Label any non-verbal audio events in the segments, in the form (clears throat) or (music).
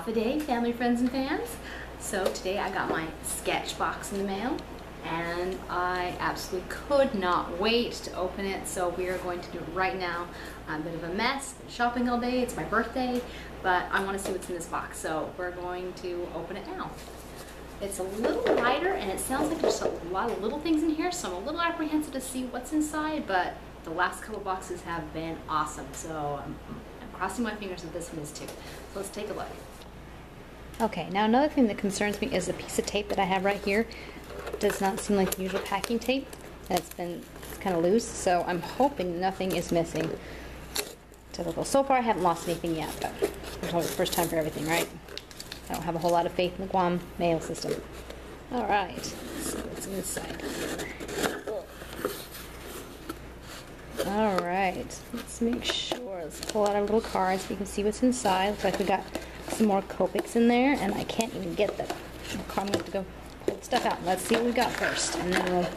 Hafa Adai, family, friends, and fans. So today I got my sketch box in the mail and I absolutely could not wait to open it. So we are going to do it right now. I'm a bit of a mess, shopping all day, it's my birthday, but I want to see what's in this box. So we're going to open it now. It's a little lighter and it sounds like there's a lot of little things in here, so I'm a little apprehensive to see what's inside, but the last couple boxes have been awesome. So I'm, I'm crossing my fingers that this one is too. So let's take a look. Okay, now another thing that concerns me is the piece of tape that I have right here. It does not seem like the usual packing tape. It's been kind of loose, so I'm hoping nothing is missing. Typical. So far I haven't lost anything yet, but it's always the first time for everything, right? I don't have a whole lot of faith in the Guam mail system. Alright, let's see what's inside here. Alright, let's make sure. Let's pull out our little cards so you can see what's inside. Looks like we got some more Copics in there, and I can't even get them. To go pull stuff out. Let's see what we got first, and then we'll...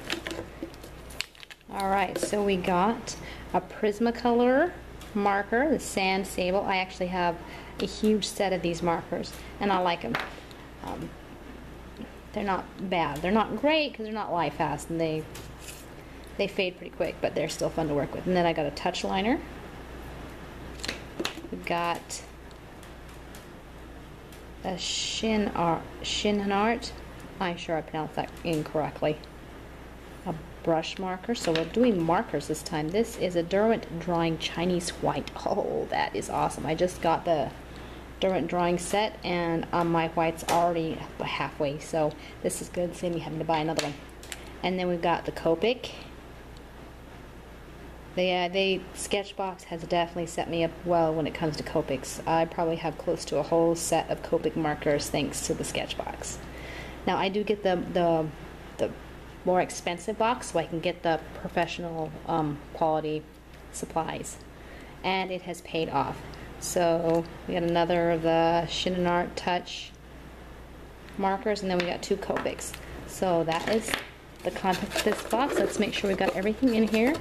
Alright, so we got a Prismacolor marker, the Sand Sable. I actually have a huge set of these markers, and I like them. Um, they're not bad. They're not great because they're not light fast, and they they fade pretty quick, but they're still fun to work with. And then I got a touch liner. We've got a Shin Art, Shin Art. I'm sure I pronounced that incorrectly. A brush marker. So we're doing markers this time. This is a Derwent Drawing Chinese White. (laughs) Oh, that is awesome. I just got the Derwent Drawing set and um, my white's already halfway. So this is good. Save me having to buy another one. And then we've got the Copic they, uh, they Sketchbox has definitely set me up well when it comes to Copics. I probably have close to a whole set of Copic markers thanks to the Sketchbox. Now I do get the the the more expensive box so I can get the professional um, quality supplies, and it has paid off. So we got another of the ShinHan Art Touch markers, and then we got two Copics. So that is the contents of this box. Let's make sure we got everything in here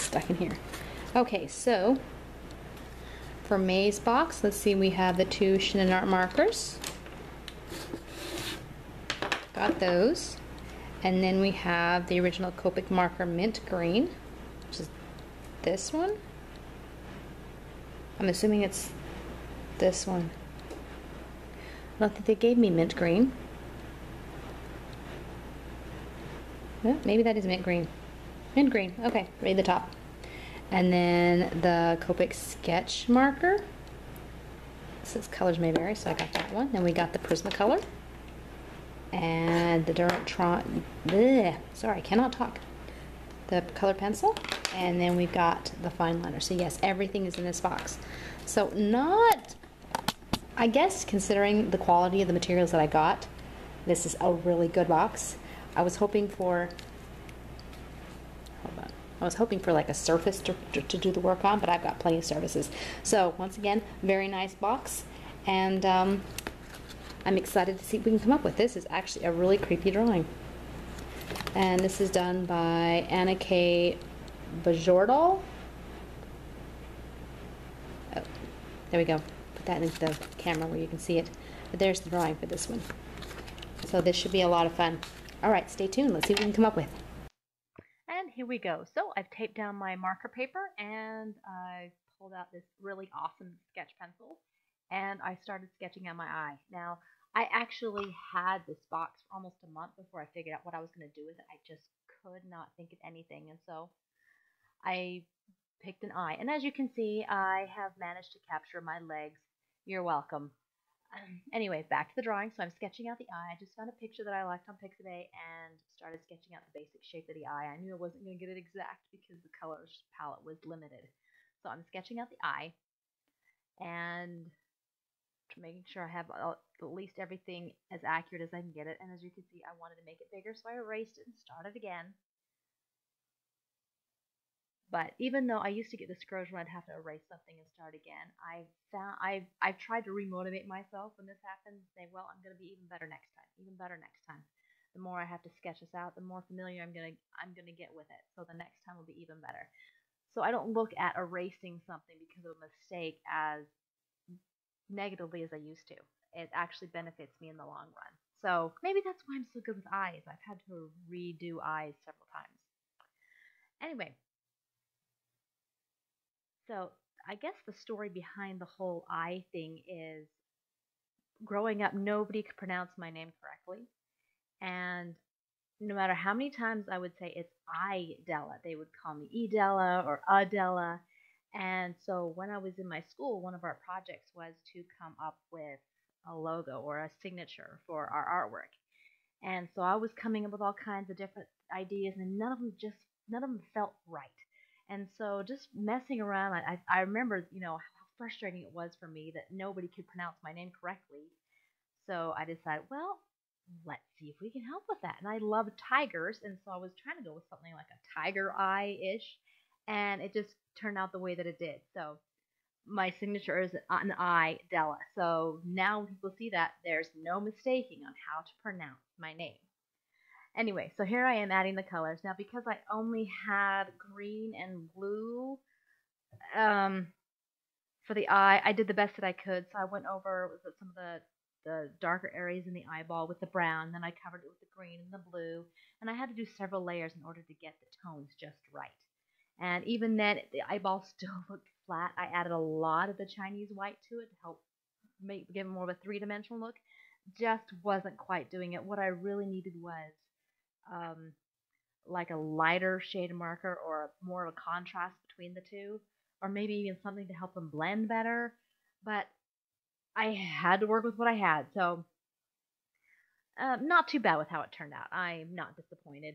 stuck in here. Okay, so for May's box, let's see, we have the two Shannon Art markers. Got those. And then we have the original Copic marker mint green, which is this one. I'm assuming it's this one. I don't think they gave me mint green. No, maybe that is mint green. And green. Okay, read the top. And then the Copic sketch marker. Says colors may vary, so I got that one. Then we got the Prismacolor. And the Duratron. Bleh, sorry, I cannot talk. The color pencil. And then we've got the fine liner. So yes, everything is in this box. So not, I guess considering the quality of the materials that I got, this is a really good box. I was hoping for I was hoping for like a surface to, to, to, do the work on, but I've got plenty of surfaces. So once again, very nice box. And um, I'm excited to see what we can come up with. This is actually a really creepy drawing. And this is done by Anna K. Bajordal. Oh, there we go. Put that into the camera where you can see it. But there's the drawing for this one. So this should be a lot of fun. All right, stay tuned. Let's see what we can come up with here we go. So I've taped down my marker paper and I pulled out this really awesome sketch pencil and I started sketching on my eye. Now, I actually had this box for almost a month before I figured out what I was going to do with it. I just could not think of anything. And so I picked an eye. And as you can see, I have managed to capture my legs. You're welcome. (clears throat) anyway, back to the drawing. So I'm sketching out the eye. I just found a picture that I liked on Pixabay and started sketching out the basic shape of the eye. I knew I wasn't going to get it exact because the colors palette was limited. So I'm sketching out the eye and making sure I have at least everything as accurate as I can get it. And as you can see, I wanted to make it bigger, so I erased it and started again. But even though I used to get discouraged when I'd have to erase something and start again, I found I've I've tried to remotivate myself when this happens. Say, well, I'm going to be even better next time, even better next time. The more I have to sketch this out, the more familiar I'm gonna I'm gonna get with it. So the next time will be even better. So I don't look at erasing something because of a mistake as negatively as I used to. It actually benefits me in the long run. So maybe that's why I'm so good with eyes. I've had to redo eyes several times. Anyway, so I guess the story behind the whole I thing is growing up, nobody could pronounce my name correctly. And no matter how many times I would say it's Idella, they would call me Edella or Adela. And so when I was in my school, one of our projects was to come up with a logo or a signature for our artwork. And so I was coming up with all kinds of different ideas, and none of them just none of them felt right. And so just messing around, I, I remember, you know, how frustrating it was for me that nobody could pronounce my name correctly. So I decided, well, let's see if we can help with that. And I love tigers, and so I was trying to go with something like a tiger eye ish, and it just turned out the way that it did. So my signature is an I, Della. So now when people see that, there's no mistaking on how to pronounce my name. Anyway, so here I am adding the colors. Now, because I only had green and blue um, for the eye, I did the best that I could. So I went over some of the, the darker areas in the eyeball with the brown. Then I covered it with the green and the blue. And I had to do several layers in order to get the tones just right. And even then, the eyeball (laughs) still looked flat. I added a lot of the Chinese white to it to help make give it more of a three-dimensional look. Just wasn't quite doing it. What I really needed was um, like a lighter shade marker or a, more of a contrast between the two, or maybe even something to help them blend better. But I had to work with what I had, so uh, not too bad with how it turned out. I'm not disappointed.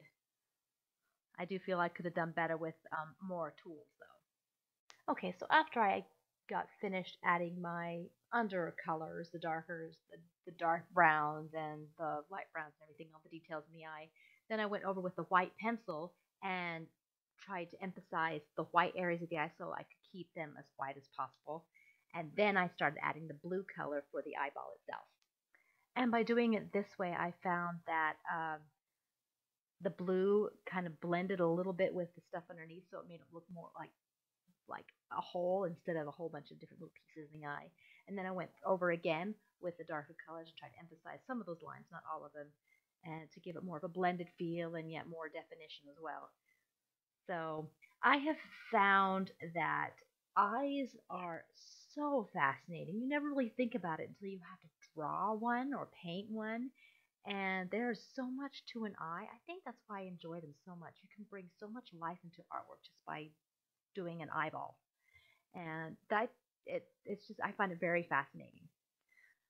I do feel I could have done better with um, more tools, though. Okay, so after I got finished adding my undercolors, the darkers, the, the dark browns, and the light browns and everything, all the details in the eye, then I went over with the white pencil and tried to emphasize the white areas of the eye so I could keep them as white as possible. And then I started adding the blue color for the eyeball itself. And by doing it this way, I found that um, the blue kind of blended a little bit with the stuff underneath, so it made it look more like like a hole instead of a whole bunch of different little pieces in the eye. And then I went over again with the darker colors and tried to emphasize some of those lines, not all of them, and to give it more of a blended feel and yet more definition as well. So I have found that eyes are so fascinating. You never really think about it until you have to draw one or paint one. And there's so much to an eye. I think that's why I enjoy them so much. You can bring so much life into artwork just by doing an eyeball. And that it it's just I find it very fascinating.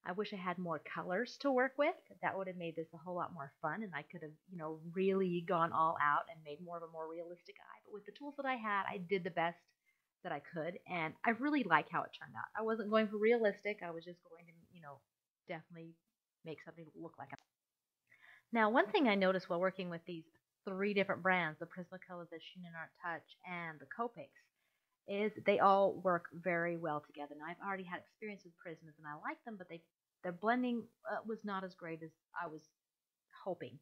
I wish I had more colors to work with. That would have made this a whole lot more fun, and I could have, you know, really gone all out and made more of a more realistic eye. But with the tools that I had, I did the best that I could, and I really like how it turned out. I wasn't going for realistic. I was just going to, you know, definitely make something look like it. Now, one thing I noticed while working with these three different brands, the Prismacolor, the ShinHan Art Touch, and the Copics, is they all work very well together. Now, I've already had experience with Prismas, and I like them, but they their blending uh, was not as great as I was hoping.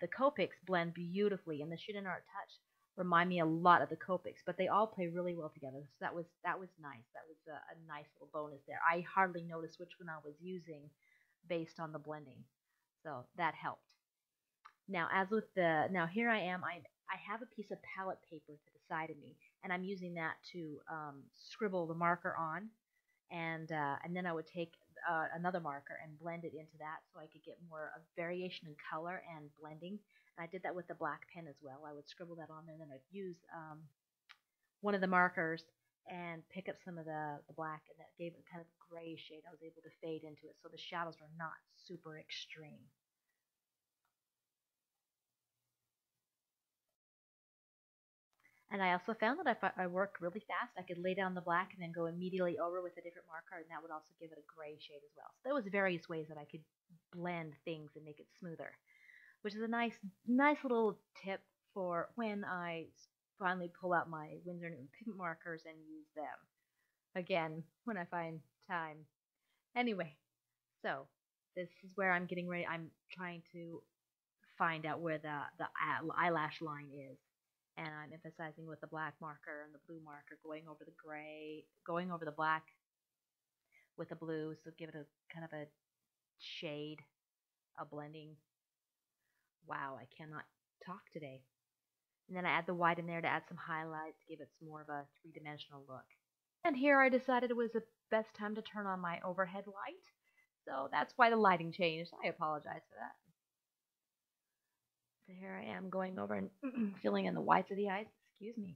The Copics blend beautifully, and the ShinHan Art Touch remind me a lot of the Copics, but they all play really well together. So that was that was nice. That was a, a nice little bonus there. I hardly noticed which one I was using based on the blending, so that helped. Now, as with the now here I am. I I have a piece of palette paper to the side of me, and I'm using that to um, scribble the marker on, and uh, and then I would take uh, another marker and blend it into that so I could get more of variation in color and blending. And I did that with the black pen as well. I would scribble that on there, and then I'd use um, one of the markers and pick up some of the, the black, and that gave it kind of gray shade. I was able to fade into it, so the shadows were not super extreme. And I also found that if I, worked really fast, I could lay down the black and then go immediately over with a different marker, and that would also give it a gray shade as well. So there was various ways that I could blend things and make it smoother, which is a nice, nice little tip for when I finally pull out my Winsor Newton pigment markers and use them. Again, when I find time. Anyway, so this is where I'm getting ready. I'm trying to find out where the, the eyelash line is and I'm emphasizing with the black marker and the blue marker, going over the gray, going over the black with the blue, so give it a kind of a shade, a blending. Wow, I cannot talk today. And then I add the white in there to add some highlights, give it some more of a three-dimensional look. And here I decided it was the best time to turn on my overhead light. So that's why the lighting changed. I apologize for that. So here I am going over and (clears throat) filling in the whites of the eyes. Excuse me.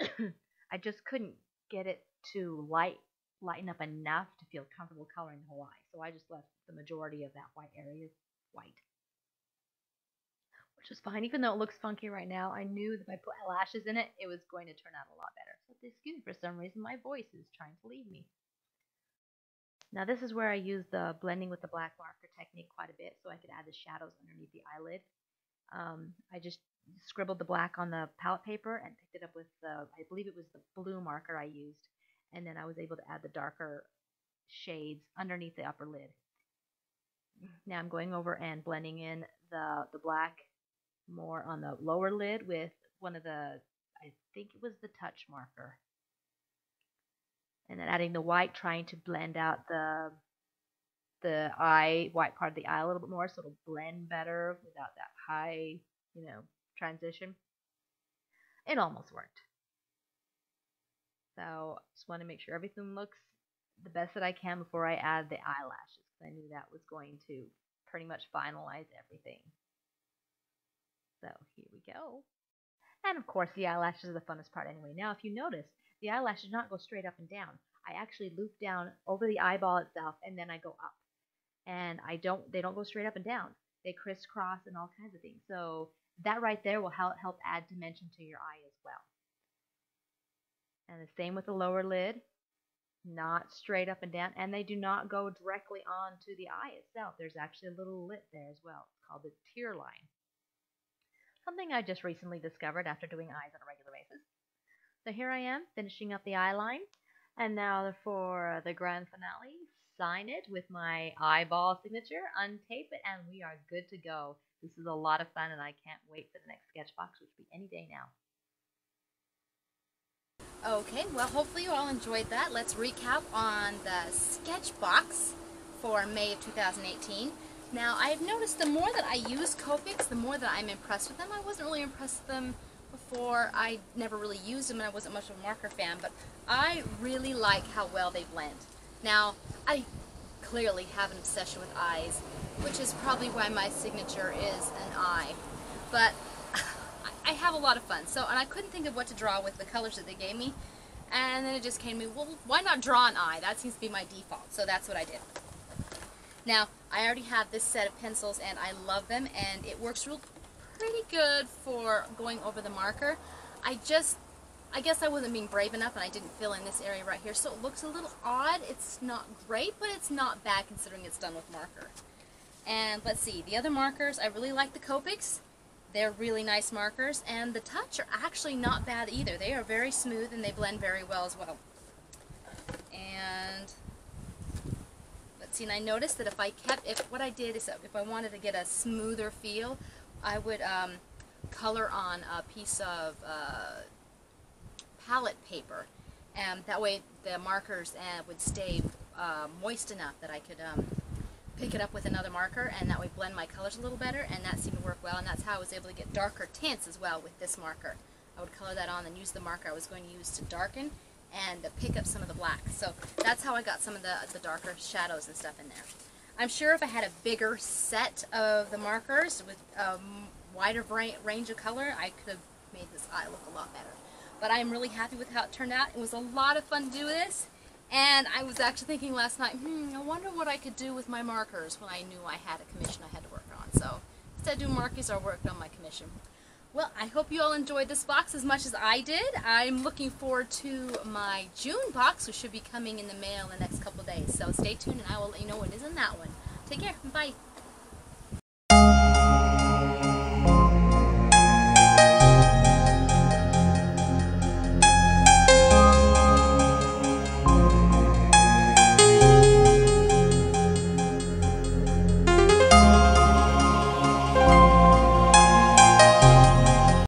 (clears throat) I just couldn't get it to light lighten up enough to feel comfortable coloring the whole eye. So I just left the majority of that white area white. Which is fine. Even though it looks funky right now, I knew that if I put lashes in it, it was going to turn out a lot better. So excuse me, for some reason my voice is trying to leave me. Now this is where I use the blending with the black marker technique quite a bit so I could add the shadows underneath the eyelid. Um, I just scribbled the black on the palette paper and picked it up with the, I believe it was the blue marker I used, and then I was able to add the darker shades underneath the upper lid. Now I'm going over and blending in the, the black more on the lower lid with one of the, I think it was the touch marker. And then adding the white, trying to blend out the the eye, white part of the eye a little bit more so it'll blend better without that high, you know, transition. It almost worked. So just want to make sure everything looks the best that I can before I add the eyelashes. because I knew that was going to pretty much finalize everything. So here we go. And of course the eyelashes are the funnest part anyway. Now if you notice, the eyelashes not go straight up and down. I actually loop down over the eyeball itself and then I go up and I don't they don't go straight up and down. They crisscross and all kinds of things. So that right there will help help add dimension to your eye as well. And the same with the lower lid, not straight up and down, and they do not go directly onto the eye itself. There's actually a little lip there as well. It's called the tear line. Something I just recently discovered after doing eyes on a regular basis. So here I am finishing up the eye line, and now for the grand finale, sign it with my eyeball signature, untape it, and we are good to go. This is a lot of fun, and I can't wait for the next Sketchbox, which will be any day now. Okay, well, hopefully you all enjoyed that. Let's recap on the Sketchbox for May of 2018. Now, I've noticed the more that I use Copics, the more that I'm impressed with them. I wasn't really impressed with them before. I never really used them, and I wasn't much of a marker fan, but I really like how well they blend. Now, I clearly have an obsession with eyes, which is probably why my signature is an eye. But (sighs) I have a lot of fun. So, and I couldn't think of what to draw with the colors that they gave me. And then it just came to me, well, why not draw an eye? That seems to be my default. So that's what I did. Now, I already have this set of pencils and I love them and it works real pretty good for going over the marker. I just I guess I wasn't being brave enough and I didn't fill in this area right here. So it looks a little odd. It's not great, but it's not bad considering it's done with marker. And let's see, the other markers, I really like the Copics. They're really nice markers. And the Touch are actually not bad either. They are very smooth and they blend very well as well. And let's see, and I noticed that if I kept, if what I did is if I wanted to get a smoother feel, I would um, color on a piece of uh, palette paper. And that way the markers uh, would stay uh, moist enough that I could um, pick it up with another marker and that way blend my colors a little better and that seemed to work well and that's how I was able to get darker tints as well with this marker. I would color that on and use the marker I was going to use to darken and to pick up some of the black. So that's how I got some of the, the darker shadows and stuff in there. I'm sure if I had a bigger set of the markers with a wider range of color, I could have made this eye look a lot better. But I'm really happy with how it turned out. It was a lot of fun to do this. And I was actually thinking last night, hmm, I wonder what I could do with my markers when I knew I had a commission I had to work on. So instead of doing markers, I worked on my commission. Well, I hope you all enjoyed this box as much as I did. I'm looking forward to my June box, which should be coming in the mail in the next couple days. So stay tuned and I will let you know what is in that one. Take care. Bye.